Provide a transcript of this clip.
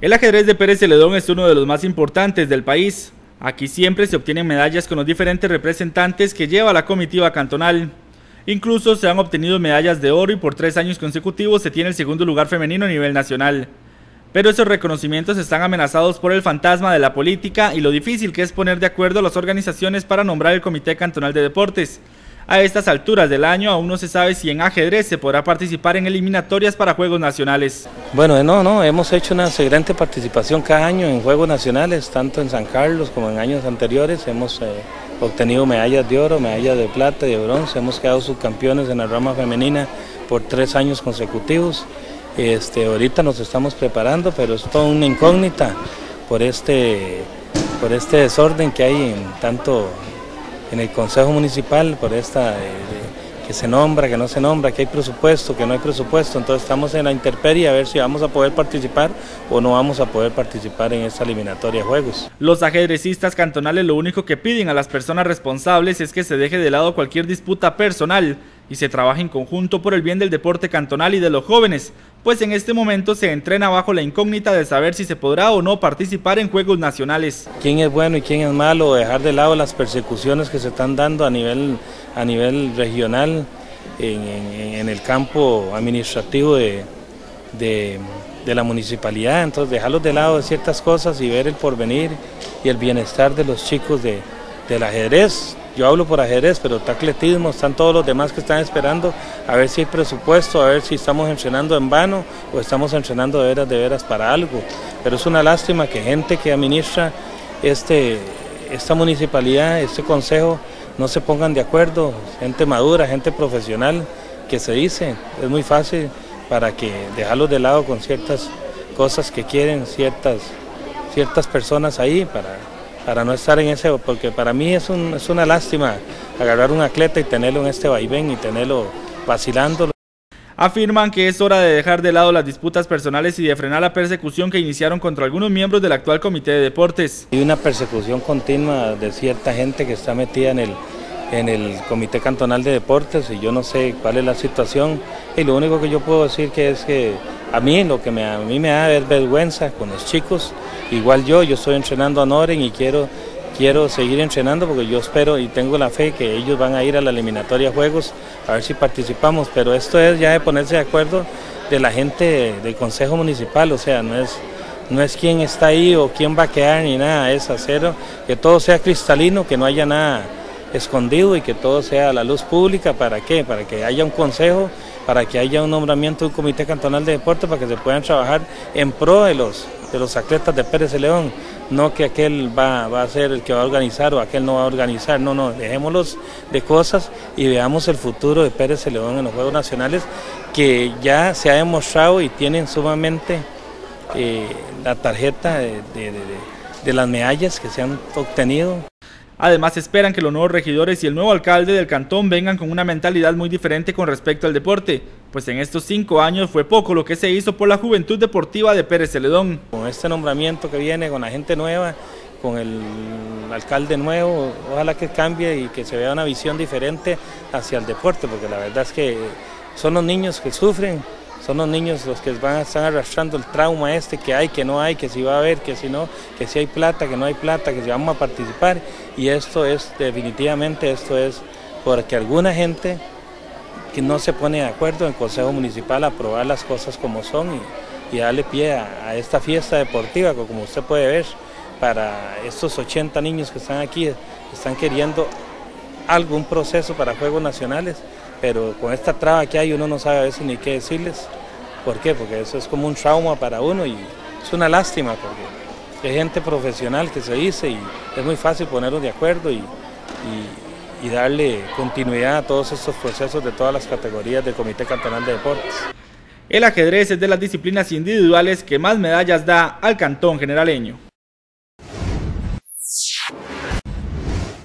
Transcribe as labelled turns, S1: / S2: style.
S1: El ajedrez de Pérez Celedón es uno de los más importantes del país. Aquí siempre se obtienen medallas con los diferentes representantes que lleva la comitiva cantonal. Incluso se han obtenido medallas de oro y por tres años consecutivos se tiene el segundo lugar femenino a nivel nacional. Pero esos reconocimientos están amenazados por el fantasma de la política y lo difícil que es poner de acuerdo a las organizaciones para nombrar el Comité Cantonal de Deportes. A estas alturas del año aún no se sabe si en ajedrez se podrá participar en eliminatorias para Juegos Nacionales.
S2: Bueno, no, no, hemos hecho una excelente participación cada año en Juegos Nacionales, tanto en San Carlos como en años anteriores. Hemos eh, obtenido medallas de oro, medallas de plata y de bronce. Hemos quedado subcampeones en la rama femenina por tres años consecutivos. Este, ahorita nos estamos preparando, pero es toda una incógnita por este, por este desorden que hay en tanto en el Consejo Municipal por esta eh, que se nombra, que no se nombra, que hay presupuesto, que no hay presupuesto, entonces estamos en la intemperie a ver si vamos a poder participar o no vamos a poder participar en esta eliminatoria de juegos.
S1: Los ajedrecistas cantonales lo único que piden a las personas responsables es que se deje de lado cualquier disputa personal y se trabaje en conjunto por el bien del deporte cantonal y de los jóvenes, pues en este momento se entrena bajo la incógnita de saber si se podrá o no participar en Juegos Nacionales.
S2: ¿Quién es bueno y quién es malo? Dejar de lado las persecuciones que se están dando a nivel, a nivel regional en, el campo administrativo de, de, la municipalidad, entonces dejarlos de lado de ciertas cosas y ver el porvenir y el bienestar de los chicos de, del ajedrez, yo hablo por ajedrez, pero está atletismo, están todos los demás que están esperando a ver si hay presupuesto, a ver si estamos entrenando en vano o estamos entrenando de veras, de veras para algo. Pero es una lástima que gente que administra este, esta municipalidad, este consejo, no se pongan de acuerdo, gente madura, gente profesional, que se dice, es muy fácil para que dejarlos de lado con ciertas cosas que quieren ciertas, ciertas personas ahí para para no estar en ese, porque para mí es, un, es una lástima agarrar un atleta y tenerlo en este vaivén y tenerlo vacilando.
S1: Afirman que es hora de dejar de lado las disputas personales y de frenar la persecución que iniciaron contra algunos miembros del actual Comité de Deportes.
S2: Hay una persecución continua de cierta gente que está metida en el, en el Comité Cantonal de Deportes y yo no sé cuál es la situación y lo único que yo puedo decir que es que a mí lo que me, a mí me da es vergüenza con los chicos, igual yo, yo estoy entrenando a Noren y quiero, quiero seguir entrenando porque yo espero y tengo la fe que ellos van a ir a la eliminatoria Juegos a ver si participamos, pero esto es ya de ponerse de acuerdo de la gente del Consejo Municipal, o sea, no es, no es quién está ahí o quién va a quedar ni nada, es hacer que todo sea cristalino, que no haya nada escondido y que todo sea a la luz pública. ¿Para qué? Para que haya un consejo, para que haya un nombramiento de un comité cantonal de deporte, para que se puedan trabajar en pro de los, de los atletas de Pérez de León. No que aquel va, va a ser el que va a organizar o aquel no va a organizar. No, no, dejémoslos de cosas y veamos el futuro de Pérez de León en los Juegos Nacionales, que ya se ha demostrado y tienen sumamente eh, la tarjeta de, de las medallas que se han obtenido.
S1: Además esperan que los nuevos regidores y el nuevo alcalde del cantón vengan con una mentalidad muy diferente con respecto al deporte, pues en estos cinco años fue poco lo que se hizo por la juventud deportiva de Pérez Celedón.
S2: Con este nombramiento que viene, con la gente nueva, con el alcalde nuevo, ojalá que cambie y que se vea una visión diferente hacia el deporte, porque la verdad es que son los niños que sufren, son los niños los que estar arrastrando el trauma este que hay, que no hay, que si va a haber, que si no, que si hay plata, que no hay plata, que si vamos a participar. Y esto es definitivamente, esto es porque alguna gente que no se pone de acuerdo en el Consejo Municipal a aprobar las cosas como son y, darle pie a, esta fiesta deportiva, como usted puede ver, para estos 80 niños que están aquí, están queriendo algún proceso para Juegos Nacionales pero con esta traba que hay uno no sabe a veces ni qué decirles. ¿Por qué? Porque eso es como un trauma para uno y es una lástima porque es gente profesional que se dice y es muy fácil ponerlos de acuerdo y, y darle continuidad a todos estos procesos de todas las categorías del Comité Cantonal de Deportes.
S1: El ajedrez es de las disciplinas individuales que más medallas da al cantón generaleño.